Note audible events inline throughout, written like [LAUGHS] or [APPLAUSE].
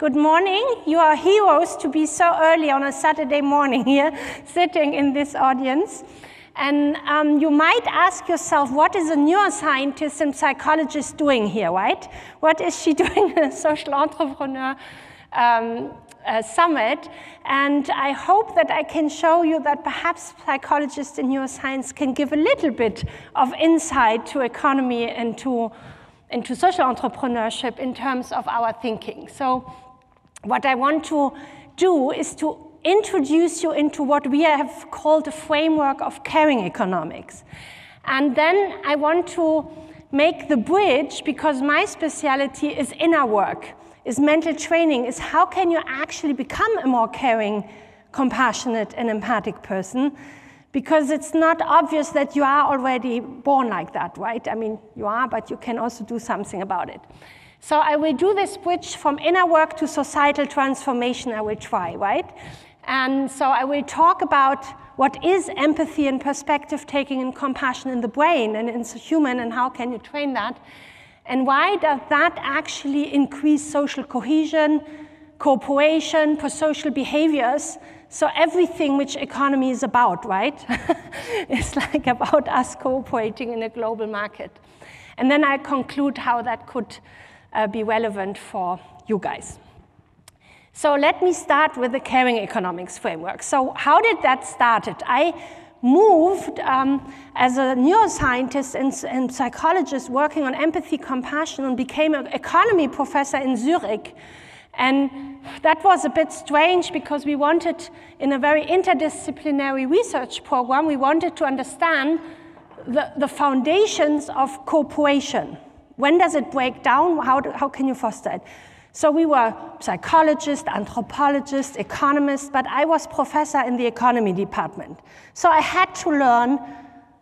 Good morning. You are heroes to be so early on a Saturday morning here, [LAUGHS] sitting in this audience. And um, you might ask yourself, what is a neuroscientist and psychologist doing here, right? What is she [LAUGHS] doing in a social entrepreneur um, uh, summit? And I hope that I can show you that perhaps psychologists in neuroscience can give a little bit of insight to economy and to, and to social entrepreneurship in terms of our thinking. So what I want to do is to introduce you into what we have called a framework of caring economics. And then I want to make the bridge, because my specialty is inner work, is mental training, is how can you actually become a more caring, compassionate, and empathic person? Because it's not obvious that you are already born like that, right? I mean, you are, but you can also do something about it. So I will do this bridge from inner work to societal transformation, I will try, right? And so I will talk about what is empathy and perspective taking and compassion in the brain and in the human and how can you train that. And why does that actually increase social cohesion, cooperation, pro-social behaviors? So everything which economy is about, right? [LAUGHS] it's like about us cooperating in a global market. And then I conclude how that could uh, be relevant for you guys. So let me start with the caring economics framework. So how did that start? I moved um, as a neuroscientist and, and, psychologist working on empathy, compassion, and became an economy professor in Zurich. And that was a bit strange because we wanted, in a very interdisciplinary research program, we wanted to understand the, the foundations of cooperation. When does it break down? How, do, how can you foster it? So we were psychologists, anthropologists, economists, but I was professor in the economy department. So I had to learn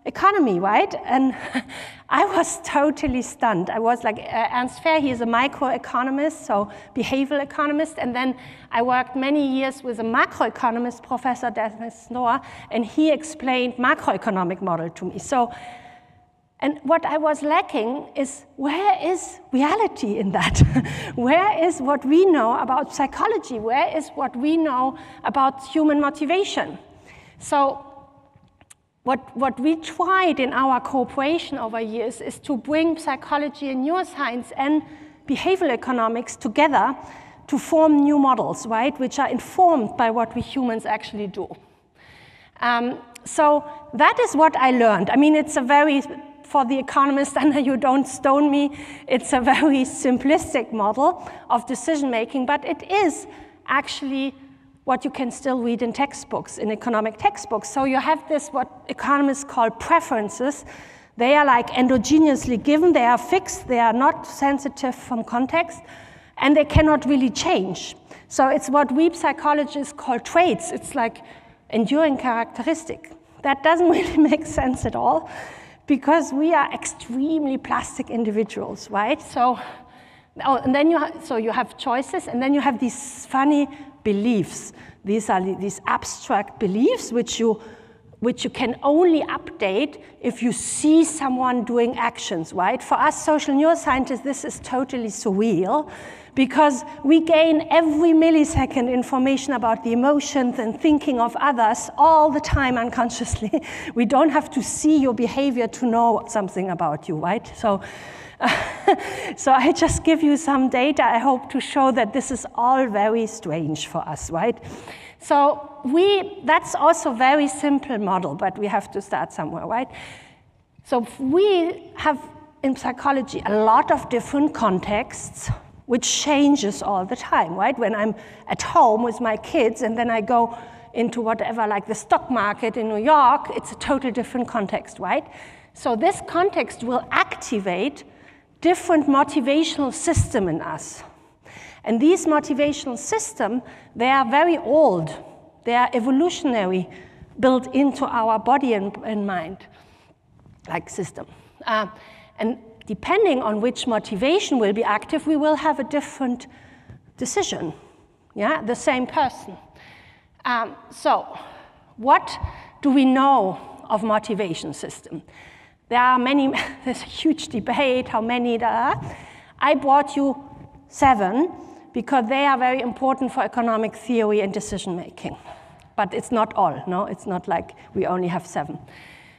economy, right? And [LAUGHS] I was totally stunned. I was like, uh, Ernst Fehr, he is a microeconomist, so behavioral economist, and then I worked many years with a macroeconomist, Professor Dennis Snower, and he explained macroeconomic model to me. So and what I was lacking is where is reality in that? [LAUGHS] where is what we know about psychology? Where is what we know about human motivation? So, what, what we tried in our cooperation over years is to bring psychology and neuroscience and behavioral economics together to form new models, right, which are informed by what we humans actually do. Um, so that is what I learned. I mean, it's a very for the economist, [LAUGHS] and you don't stone me, it's a very simplistic model of decision making, but it is actually what you can still read in textbooks, in economic textbooks. So you have this, what economists call preferences. They are like endogenously given, they are fixed, they are not sensitive from context, and they cannot really change. So it's what we psychologists call traits. It's like enduring characteristic. That doesn't [LAUGHS] really make sense at all because we are extremely plastic individuals, right? So, oh, and then you so you have choices, and then you have these funny beliefs. These are these abstract beliefs which you which you can only update if you see someone doing actions, right? For us social neuroscientists, this is totally surreal because we gain every millisecond information about the emotions and thinking of others all the time unconsciously. [LAUGHS] we don't have to see your behavior to know something about you, right? So, [LAUGHS] so I just give you some data. I hope to show that this is all very strange for us, right? So we, that's also a very simple model, but we have to start somewhere, right? So we have in psychology a lot of different contexts which changes all the time, right? When I'm at home with my kids and then I go into whatever, like the stock market in New York, it's a total different context, right? So this context will activate different motivational system in us. And these motivational system, they are very old. They are evolutionary, built into our body and, and mind, like system. Uh, and depending on which motivation will be active, we will have a different decision. Yeah, the same person. Um, so, what do we know of motivation system? There are many, [LAUGHS] there's a huge debate how many there are. I brought you seven because they are very important for economic theory and decision making. But it's not all, no? It's not like we only have seven.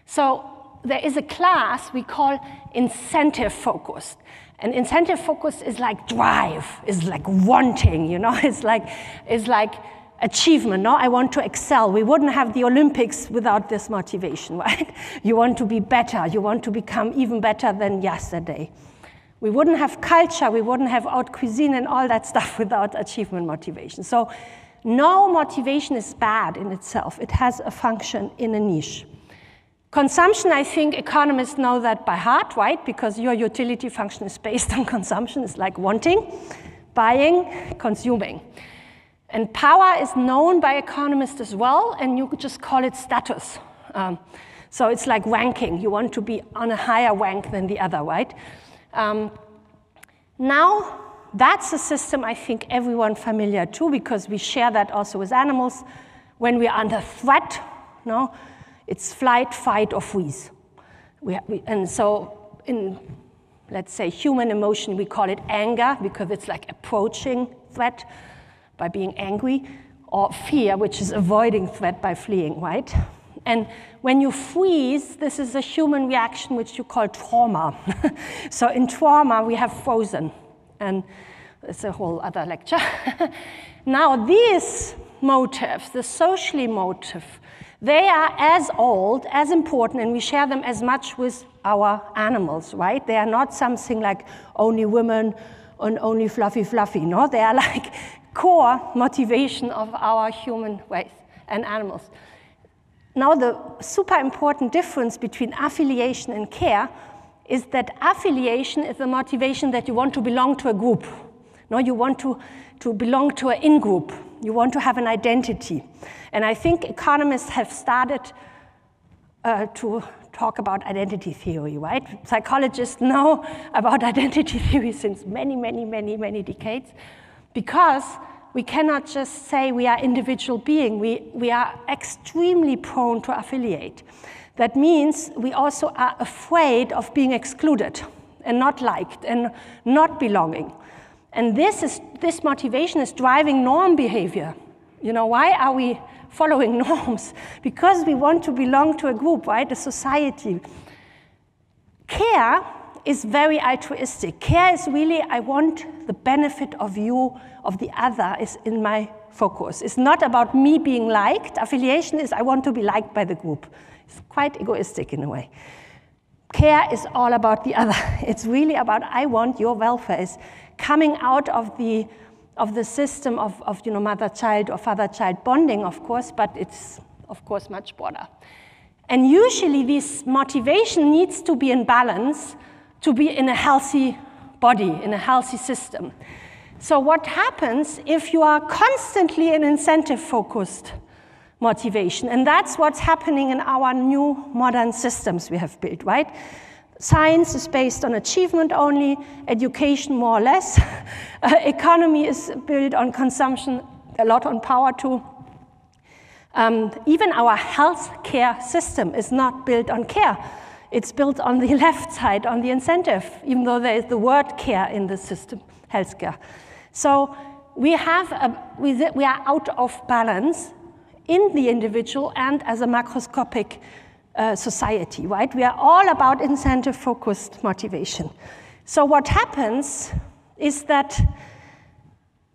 So there is a class we call incentive focused. And incentive focused is like drive, is like wanting, you know, [LAUGHS] it's like, it's like achievement, no? I want to excel. We wouldn't have the Olympics without this motivation, [LAUGHS] right? You want to be better, you want to become even better than yesterday. We wouldn't have culture, we wouldn't have haute cuisine and all that [LAUGHS] stuff without achievement motivation. So no motivation is bad in itself. It has a function in a niche. Consumption, I think economists know that by heart, right? Because your utility function is based [LAUGHS] on consumption. It's like wanting, buying, consuming. And power is known by economists as well, and you could just call it status. Um, so it's like ranking. You want to be on a higher rank than the other, right? Um, now, that's a system I think everyone familiar to because we share that also with animals. When we are under threat, no, it's flight, fight, or freeze. We, we, and so in, let's say, human emotion, we call it anger because it's like approaching threat by being angry, or fear, which is avoiding threat by fleeing, right? And when you freeze, this is a human reaction which you call trauma. [LAUGHS] so in trauma, we have frozen. And it's a whole other lecture. [LAUGHS] now, these motives, the socially motive, they are as old, as important, and we share them as much with our animals, right? They are not something like only women and only fluffy fluffy, no? They are [LAUGHS] like core motivation of our human race and animals. Now, the super important difference between affiliation and care is that affiliation is the motivation that you want to belong to a group. No, you want to, to belong to an in-group. You want to have an identity. And I think economists have started uh, to talk about identity theory, right? Psychologists know about [LAUGHS] identity theory since many, many, many, many decades because we cannot just say we are individual being. We, we are extremely prone to affiliate. That means we also are afraid of being excluded and not liked and not belonging. And this, is, this motivation is driving norm behavior. You know, why are we following [LAUGHS] norms? Because we want to belong to a group, right? A society. Care is very altruistic. Care is really, I want the benefit of you, of the other, is in my focus. It's not about me being liked. Affiliation is, I want to be liked by the group. It's quite egoistic in a way. Care is all about the [LAUGHS] other. It's really about, I want your welfare. It's coming out of the of the system of, of you know, mother-child or father-child bonding, of course, but it's, of course, much broader. And usually this motivation needs to be in balance to be in a healthy body, in a healthy system. So what happens if you are constantly in incentive-focused motivation? And that's what's happening in our new modern systems we have built, right? Science is based on achievement only, education more or less. [LAUGHS] uh, economy is built on consumption, a lot on power too. Um, even our healthcare system is not built on care. It's built on the [LAUGHS] left side, on the incentive, even though there is the word care in the system, healthcare. So we, have a, we are out of balance in the individual and as a macroscopic uh, society, right? We are all about incentive focused motivation. So, what happens is that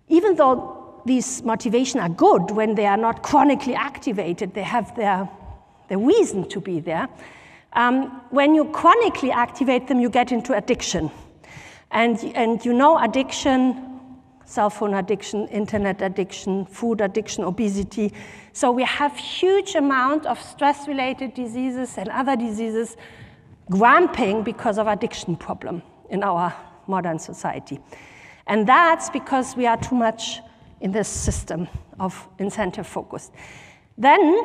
even though these motivations are good when they are not chronically activated, they have their, their reason to be there. Um, when you chronically activate them, you get into addiction. And, and you know, addiction cell phone addiction, internet addiction, food addiction, obesity. So we have huge amount of stress-related diseases and other diseases ramping because of addiction problem in our modern society. And that's because we are too much in this system of incentive focus. Then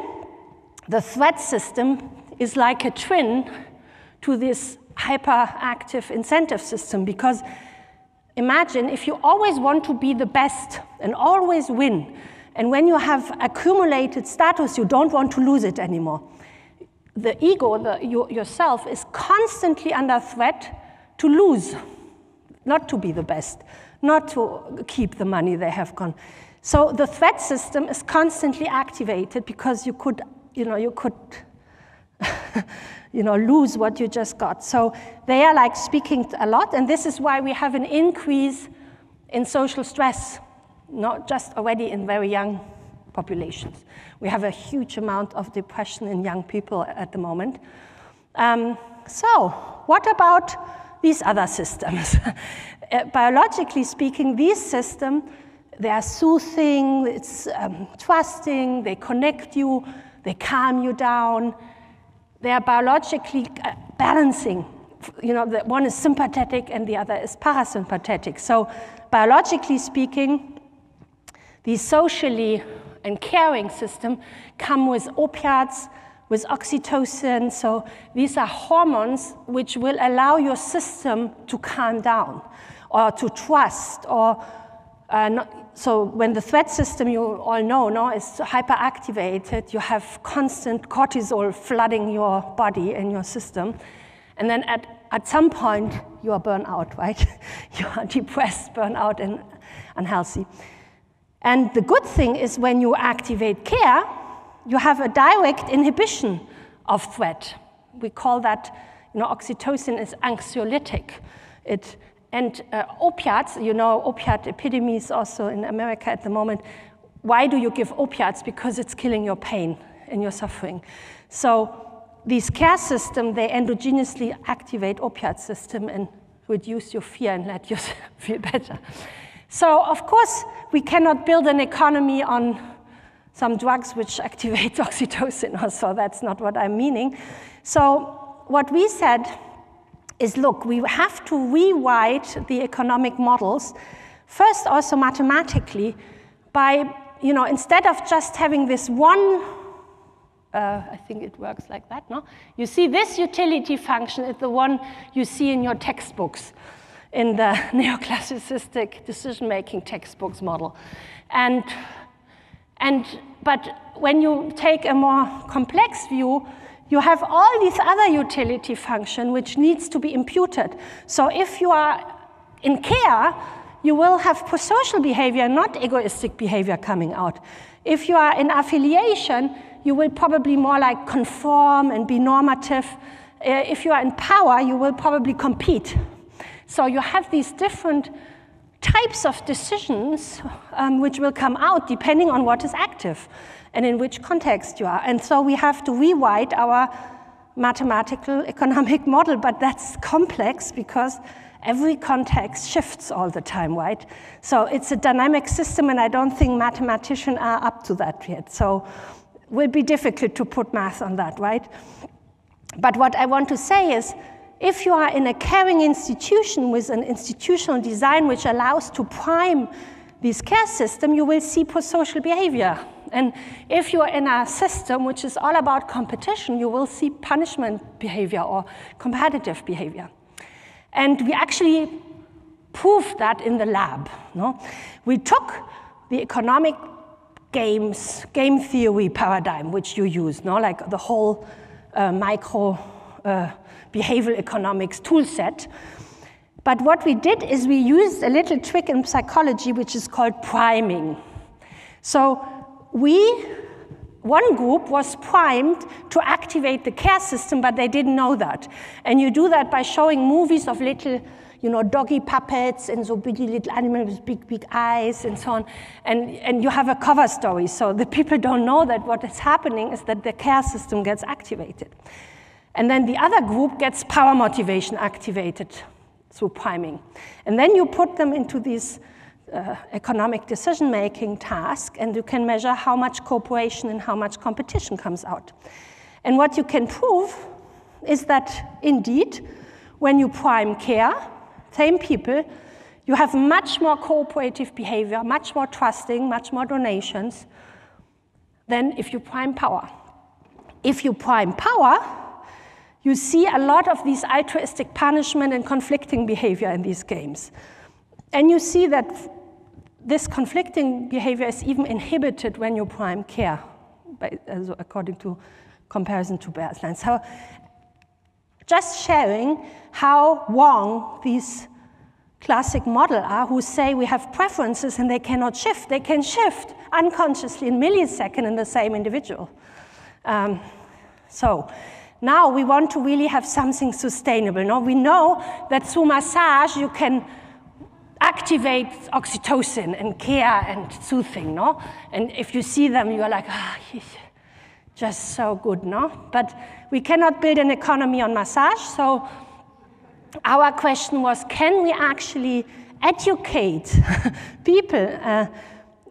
the threat system is like a twin to this hyperactive incentive system because Imagine if you always want to be the best and always win, and when you have accumulated status, you don't want to lose it anymore. The ego, the, your, yourself, is constantly under threat to lose, not to be the best, not to keep the money they have gone. So the threat system is constantly activated because you could, you know, you could, [LAUGHS] you know, lose what you just got. So they are like speaking a lot, and this is why we have an increase in social stress, not just already in very young populations. We have a huge amount of depression in young people at the moment. Um, so, what about these other systems? [LAUGHS] uh, biologically speaking, these systems they are soothing, it's um, trusting, they connect you, they calm you down. They are biologically uh, balancing. You know, the one is sympathetic and the other is parasympathetic. So, biologically speaking, these socially and caring system come with opiates, with oxytocin. So these are hormones which will allow your system to calm down or to trust or uh, not, so when the threat system you all know no, is hyperactivated, you have constant cortisol flooding your body and your system. And then at, at some point, you are burned out, [LAUGHS] right? you are depressed, burned out, and unhealthy. And the good thing is when you activate care, you have a direct inhibition of threat. We call that, you know, oxytocin is anxiolytic. It, and uh, opiates, you know, opiate epidemics also in America at the moment. Why do you give opiates? Because it's killing your pain and your suffering. So these care system, they endogenously activate opiate system and reduce your fear and let [LAUGHS] you feel better. So of course, we cannot build an economy on some drugs which activate [LAUGHS] oxytocin so. That's not what I'm meaning. So what we said is, look, we have to rewrite the economic models, first also mathematically, by, you know, instead of just having this one, uh, I think it works like that, no? You see this utility function is the one you see in your textbooks in the [LAUGHS] neoclassicistic decision-making textbooks model. And, and, but when you take a more complex view, you have all these other utility function which needs to be imputed. So if you are in care, you will have prosocial behavior, not egoistic behavior coming out. If you are in affiliation, you will probably more like conform and be normative. Uh, if you are in power, you will probably compete so you have these different types of decisions um, which will come out depending on what is active and in which context you are. And so we have to rewrite our mathematical [LAUGHS] economic model, but that's complex because every context shifts all the time, right? So it's a dynamic system, and I don't think mathematicians are up to that yet. So it will be difficult to put math on that, right? But what I want to say is if you are in a caring institution with an institutional design which allows to prime this care system, you will see prosocial behavior. And if you're in a system which is all about competition, you will see punishment behavior or competitive behavior. And we actually proved that in the lab. No? We took the economic games, game theory paradigm, which you use, no? like the whole uh, micro uh, behavioral economics tool set. But what we did is we used a little trick in psychology which is called priming. So we, one group was primed to activate the care system, but they didn't know that. And you do that by showing movies of little you know, doggy puppets and so big little animals with big, big eyes and so on. And, and you have a cover story. So the people don't know that what is happening is that the care system gets activated. And then the other group gets power motivation activated through priming. And then you put them into these uh, economic decision making task, and you can measure how much cooperation and how much competition comes out. And what you can prove is that indeed, when you prime care, same people, you have much more cooperative behavior, much more trusting, much more donations than if you prime power. If you prime power, you see a lot of these altruistic punishment and conflicting behavior in these games. And you see that this conflicting behavior is even inhibited when you prime care, by, also according to comparison to baseline. So just sharing how wrong these classic model are who say we have preferences and they cannot shift. They can shift unconsciously in millisecond in the same individual. Um, so now we want to really have something sustainable. Now We know that through massage you can activate oxytocin and care and soothing. No? And if you see them, you're like, ah, just so good. No? But we cannot build an economy on massage. So our question was, can we actually educate [LAUGHS] people uh,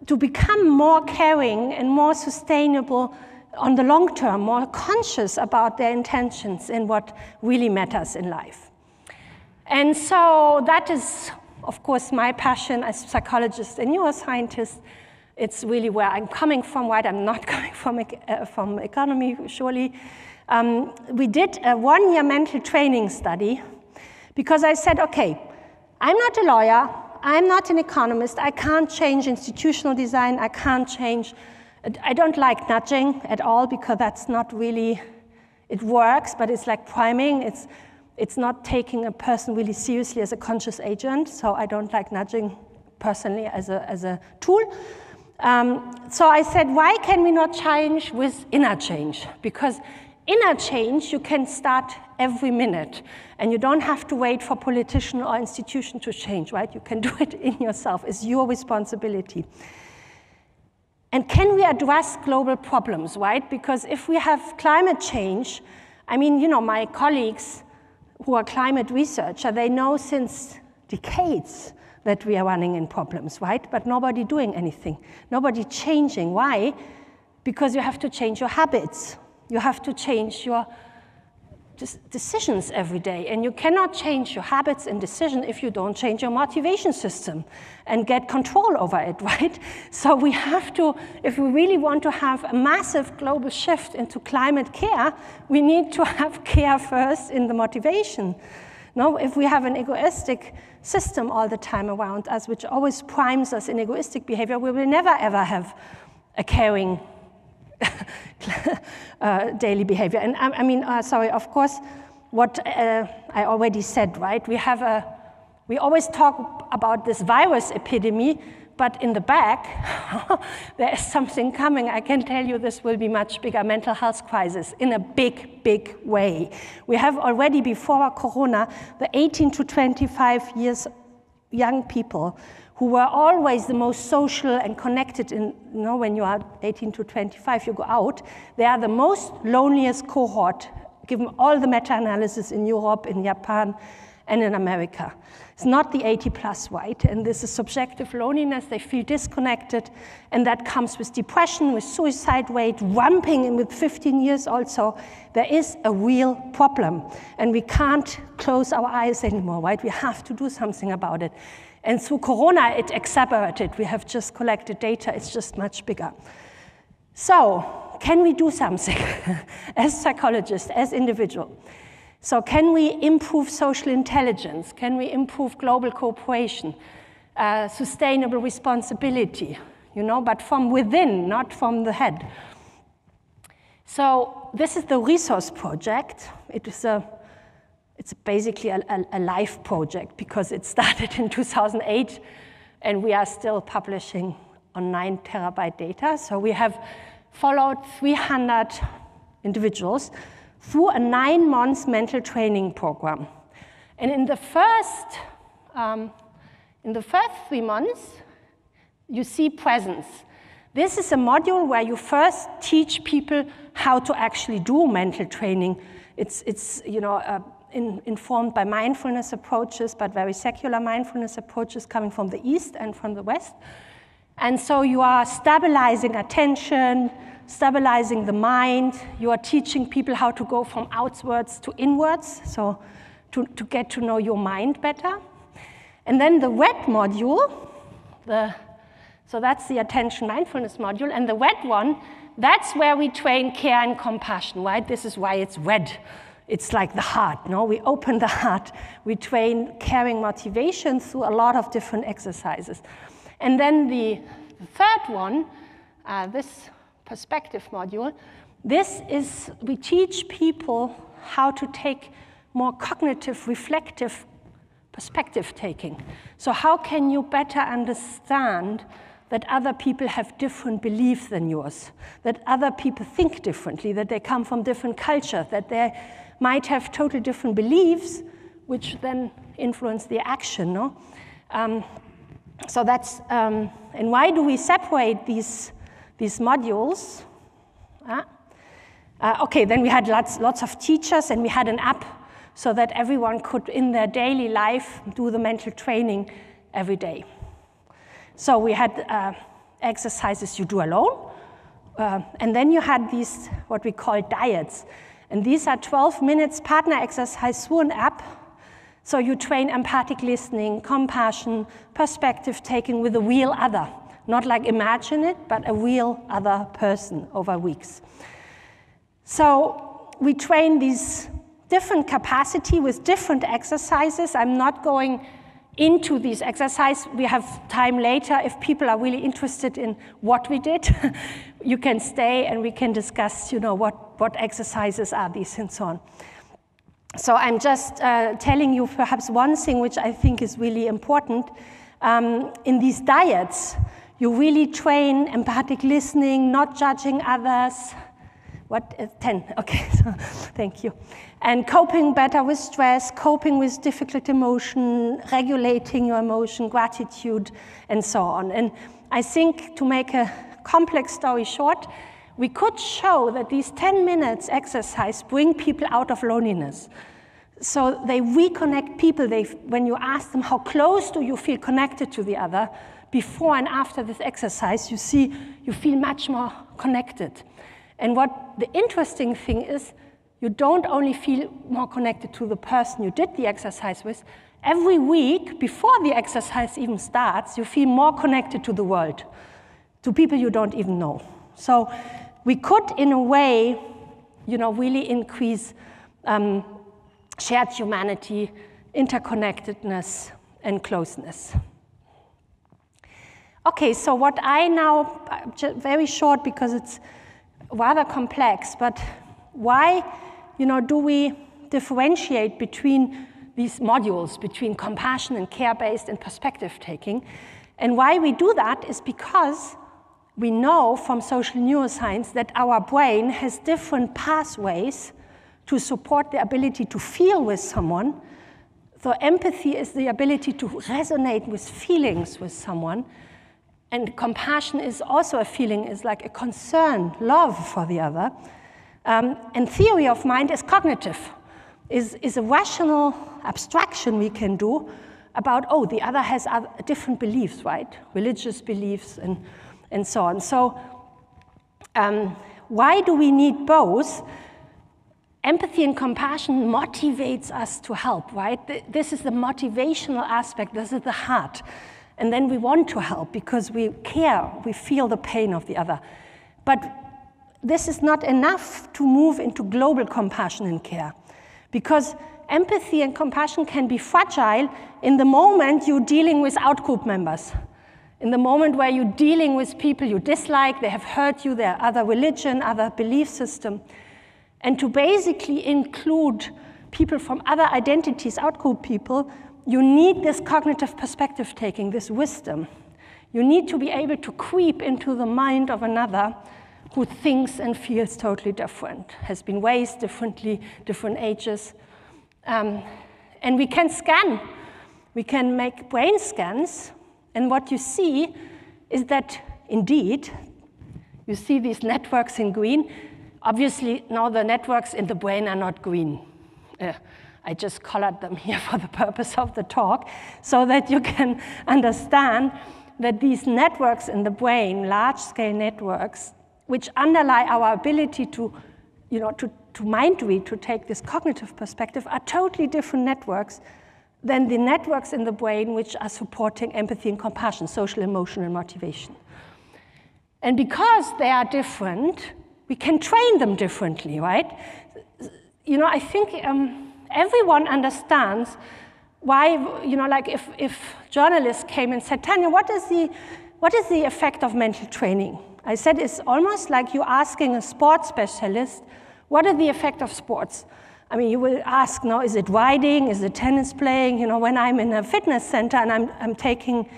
to become more caring and more sustainable on the long term, more conscious about their intentions and what really matters in life. And so that is, of course, my passion as psychologist and neuroscientist. It's really where I'm coming from, right? I'm not [LAUGHS] coming from, uh, from economy, surely. Um, we did a one year mental training study because I said, okay, I'm not a lawyer, I'm not an economist, I can't change institutional design, I can't change I don't like nudging at all because that's not really, it works, but it's like priming. It's, it's not taking a person really seriously as a conscious agent, so I don't like nudging personally as a, as a tool. Um, so I said, why can we not change with inner change? Because inner change you can start every minute, and you don't have to wait for politician or institution to change, right? You can [LAUGHS] do it in yourself. It's your responsibility. And can we address global problems, right? Because if we have climate change, I mean, you know, my colleagues who are climate researchers, they know since decades that we are running in problems, right? But nobody doing anything, nobody changing. Why? Because you have to change your habits. You have to change your decisions every day. And you cannot change your habits and decision if you don't change your motivation system and get control over it, [LAUGHS] right? So we have to, if we really want to have a massive global shift into climate care, we need to have [LAUGHS] care first in the motivation. No, if we have an egoistic system all the time around us, which always primes us in egoistic behavior, we will never ever have a caring uh, daily behavior. And I, I mean, uh, sorry, of course, what uh, I already said, right? We have a, we always talk about this virus epidemic, but in the back, [LAUGHS] there is something coming. I can tell you this will be much bigger mental health crisis in a big, big way. We have already before Corona, the 18 to 25 years young people who were always the most social and connected in, you know, when you are 18 to 25, you go out, they are the most loneliest cohort, given all the meta-analysis in Europe, in Japan, and in America. It's not the 80 plus white, and this is subjective loneliness. They feel disconnected, and that comes with depression, with suicide rate ramping in with 15 years also. There is a real problem, and we can't close our eyes anymore, right? We have to do something about it. And through Corona, it exacerbated. We have just collected data, it's just much bigger. So, can we do something [LAUGHS] as psychologists, as individuals? So, can we improve social intelligence? Can we improve global cooperation, uh, sustainable responsibility? You know, but from within, not from the head. So, this is the ReSource project. It is a it's basically a, a, a life project because it started in [LAUGHS] 2008 and we are still publishing on nine terabyte data. So we have followed 300 individuals through a nine months mental training program. And in the first, um, in the first three months, you see presence. This is a module where you first teach people how to actually do mental training. It's, it's you know, in, informed by mindfulness approaches, but very secular mindfulness approaches coming from the East and from the West. And so you are stabilizing attention, stabilizing the mind. You are teaching people how to go from outwards to inwards, so to, to get to know your mind better. And then the wet module, the, so that's the attention mindfulness module. And the wet one, that's where we train care and compassion, right? This is why it's red it's like the heart, no? We open the heart. We train caring motivation through a lot of different exercises. And then the third one, uh, this perspective module, this is, we teach people how to take more cognitive, reflective perspective taking. So, how can you better understand that other people have different beliefs than yours, that other people think differently, that they come from different cultures, that they might have total different beliefs, which then influence the action. No? Um, so that's, um, and why do we separate these, these modules? Uh, uh, okay, then we had lots, lots of teachers and we had an app so that everyone could, in their daily life, do the mental training every day. So we had uh, exercises you do alone, uh, and then you had these, what we call dyads. And these are 12 minutes partner exercise through an app. So you train empathic listening, compassion, perspective taking with a real other. Not like imagine it, but a real other person over weeks. So we train these different capacity with different exercises. I'm not going into these exercises. We have time later. If people are really interested in what we did, [LAUGHS] you can stay and we can discuss, you know, what, what exercises are these and so on. So I'm just uh, telling you perhaps one thing which I think is really important. Um, in these dyads, you really train empathic listening, not judging others, what, uh, 10, [LAUGHS] okay, so, thank you. And coping better with stress, coping with difficult emotion, regulating your emotion, gratitude, and so on. And I think to make a complex story short, we could show that these 10 minutes exercise bring people out of loneliness. So they reconnect people. They, when you ask them how close do you feel connected to the other, before and after this exercise, you see you feel much more connected. And what the interesting thing is, you don't only feel more connected to the person you did the exercise with, every week before the exercise even starts, you feel more connected to the world, to people you don't even know. So we could, in a way, you know, really increase um, shared humanity, interconnectedness, and closeness. Okay, so what I now, very short because it's rather complex, but why you know, do we differentiate between these modules, between compassion and care-based and perspective-taking? And why we do that is because we know from social neuroscience that our brain has different pathways to support the ability to feel with someone. So empathy is the ability to resonate with feelings with someone. And compassion is also a feeling, is like a concern, love for the other. Um, and theory of mind is cognitive, is, is a rational abstraction we can do about, oh, the other has other, different beliefs, right? Religious beliefs and, and so on. So, um, why do we need both? Empathy and compassion motivates us to help, right? This is the motivational aspect, this is the heart. And then we want to help because we care, we feel the pain of the other. But this is not enough to move into global compassion and care because empathy and compassion can be fragile in the moment you're dealing with outgroup members. In the moment where you're dealing with people you dislike, they have hurt you, they're other religion, other belief system. And to basically include people from other identities, outgroup people, you need this cognitive perspective taking, this wisdom. You need to be able to creep into the mind of another who thinks and feels totally different, has been raised differently, different ages. Um, and we can scan, we can make brain scans, and what you see is that indeed, you see these networks in green. Obviously, now the networks in the brain are not green. Uh, I just colored them [LAUGHS] here for the purpose of the talk so that you can [LAUGHS] understand that these networks in the brain, large scale networks, which underlie our ability to, you know, to, to mind read, to take this cognitive perspective, are totally different networks than the networks in the brain which are supporting empathy and compassion, social, emotional motivation. And because they are different, we can train them differently, right? You know, I think um, everyone understands why, you know, like if, if journalists came and said, Tania, what is, the, what is the effect of mental training? I said, it's almost like you asking a sports specialist, what is the effect of sports? I mean, you will ask now, is it riding? Is it tennis playing? You know, when I'm in a fitness center and I'm, I'm taking,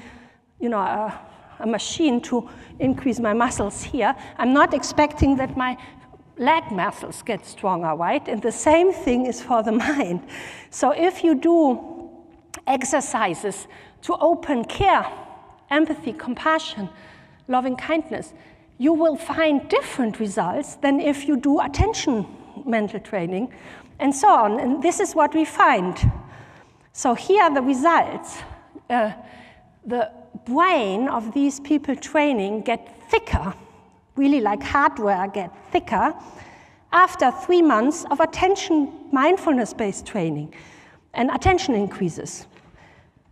you know, a, a machine to increase my muscles here, I'm not expecting that my leg muscles get stronger, right? And the same thing is for the [LAUGHS] mind. So if you do exercises to open care, empathy, compassion, loving kindness, you will find different results than if you do attention mental training and so on. And this is what we find. So here are the results. Uh, the brain of these people training get thicker, really like hardware get thicker, after three months of attention mindfulness-based training, and attention increases.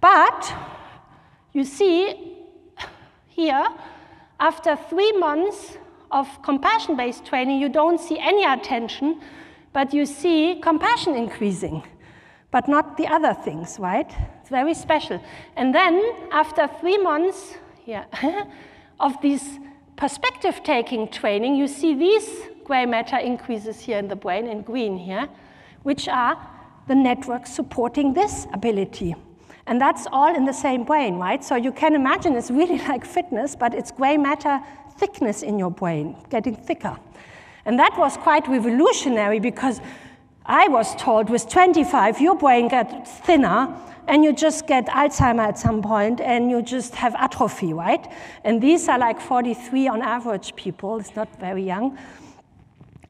But you see here, after three months of compassion-based training, you don't see any attention, but you see compassion increasing, but not the other things, right? It's very special. And then after three months yeah, [LAUGHS] of this perspective-taking training, you see these gray matter increases here in the brain in green here, which are the networks supporting this ability. And that's all in the same brain, right? So you can imagine it's really [LAUGHS] like fitness, but it's gray matter thickness in your brain, getting thicker. And that was quite revolutionary because I was told with 25, your brain gets thinner and you just get Alzheimer at some point and you just have atrophy, right? And these are like 43 on average people, it's not very young.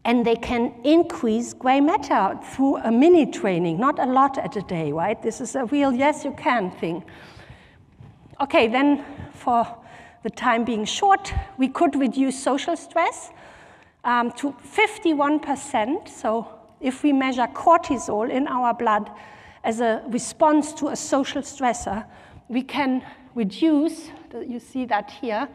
And they can increase gray matter through a mini training, not a lot at a day, right? This is a real yes, you can thing. Okay, then for the time being short, we could reduce social stress um, to 51%. So if we measure cortisol in our blood as a response to a social stressor, we can reduce, you see that here,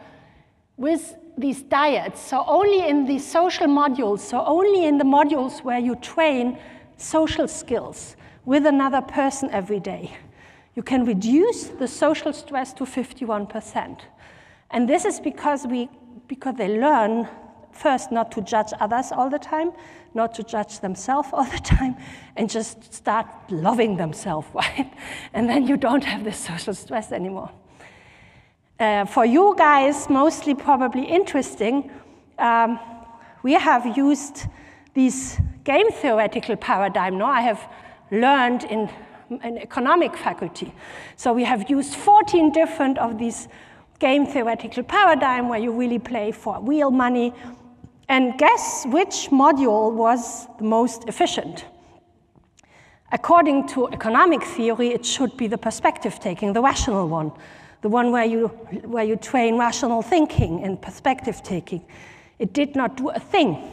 with these dyads. So only in the social modules, so only in the modules where you train social skills with another person every day, you can reduce the social stress to 51%. And this is because, we, because they learn first not to judge others all the time, not to judge themselves all the time, and just start loving themselves, [LAUGHS] right? And then you don't have this social stress anymore. Uh, for you guys, mostly probably interesting, um, we have used this game theoretical paradigm. No, I have learned in an economic faculty. So we have used 14 different of these game theoretical paradigm where you really play for real money and guess which module was the most efficient? According to economic theory, it should be the perspective taking, the rational one, the one where you, where you train rational thinking and perspective taking. It did not do a thing.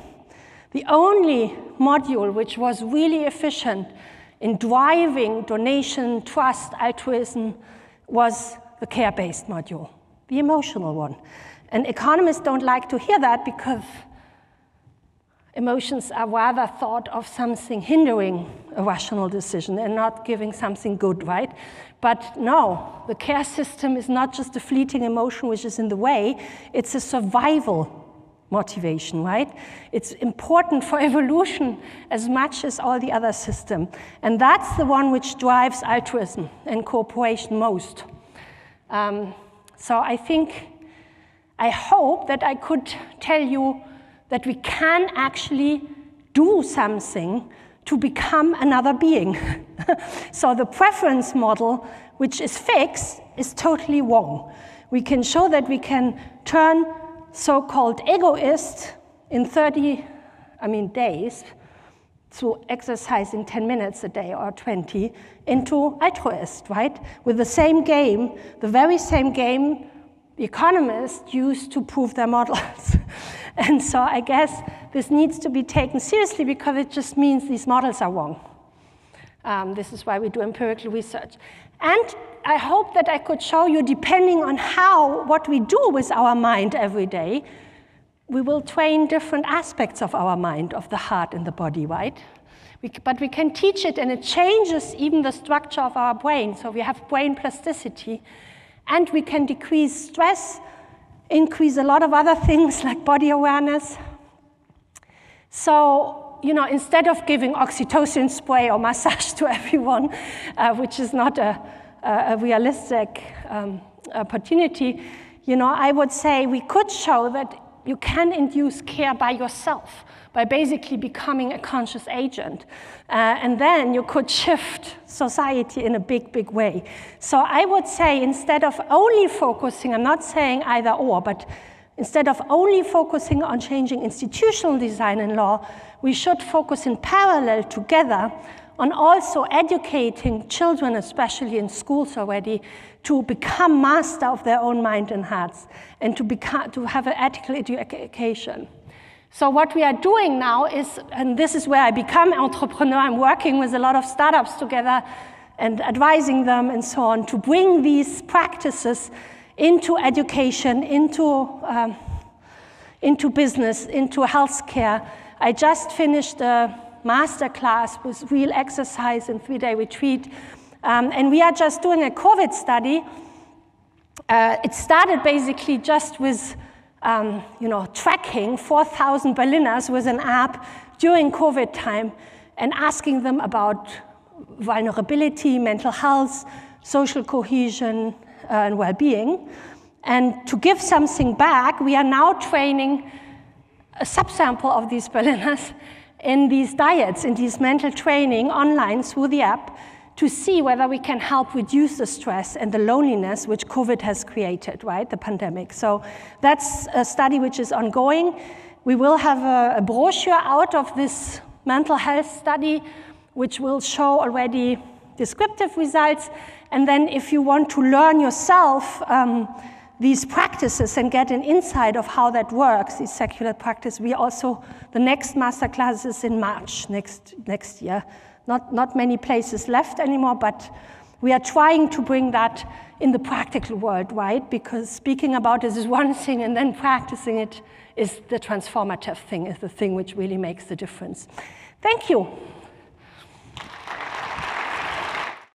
The only module which was really efficient in driving donation, trust, altruism was the care based module, the emotional one. And economists don't like to hear that because Emotions are rather thought of something hindering a rational decision and not giving something good, right? But no, the care system is not just a fleeting emotion which is in the way, it's a survival motivation, right? It's important for [LAUGHS] evolution as much as all the other system. And that's the one which drives altruism and cooperation most. Um, so I think, I hope that I could tell you that we can actually do something to become another being. [LAUGHS] so the preference model, which is fixed, is totally wrong. We can show that we can turn so-called egoists in 30, I mean, days, through exercising 10 minutes a day or 20 into altruist, right? With the same game, the very same game the economists used to prove their models. [LAUGHS] And so I guess this needs to be taken seriously because it just means these models are wrong. Um, this is why we do empirical research. And I hope that I could show you, depending on how, what we do with our mind every day, we will train different aspects of our mind, of the heart and the body, right? We, but we can teach it, and it changes even the structure of our brain. So we have brain plasticity, and we can decrease stress increase a lot of other things [LAUGHS] like body awareness. So you know, instead of giving oxytocin spray or massage [LAUGHS] to everyone, uh, which is not a, a realistic um, opportunity, you know, I would say we could show that you can induce care by yourself by basically becoming a conscious agent. Uh, and then you could shift society in a big, big way. So I would say instead of only focusing, I'm not saying either or, but instead of only focusing on changing institutional design and law, we should focus in parallel together on also educating children, especially in schools already, to become master of their own mind and hearts and to, become, to have an ethical education. So what we are doing now is, and this is where I become entrepreneur, I'm working with a lot of startups together and advising them and so on to bring these practices into education, into, um, into business, into healthcare. I just finished a master class with real exercise and three-day retreat, um, and we are just doing a COVID study. Uh, it started basically just with um, you know, tracking 4,000 Berliners with an app during COVID time and asking them about vulnerability, mental health, social cohesion, uh, and well-being. And to give something back, we are now training a subsample of these Berliners [LAUGHS] in these dyads, in these mental training online through the app to see whether we can help reduce the stress and the loneliness which COVID has created, right, the pandemic. So that's a study which is ongoing. We will have a, a brochure out of this mental health study, which will show already descriptive results. And then if you want to learn yourself um, these practices and get an insight of how that works, these secular practice, we also, the next master class is in March next, next year. Not, not many places left anymore, but we are trying to bring that in the practical world, right? Because speaking about it is one [LAUGHS] thing, and then practicing it is the transformative thing, is the thing which really makes the difference. Thank you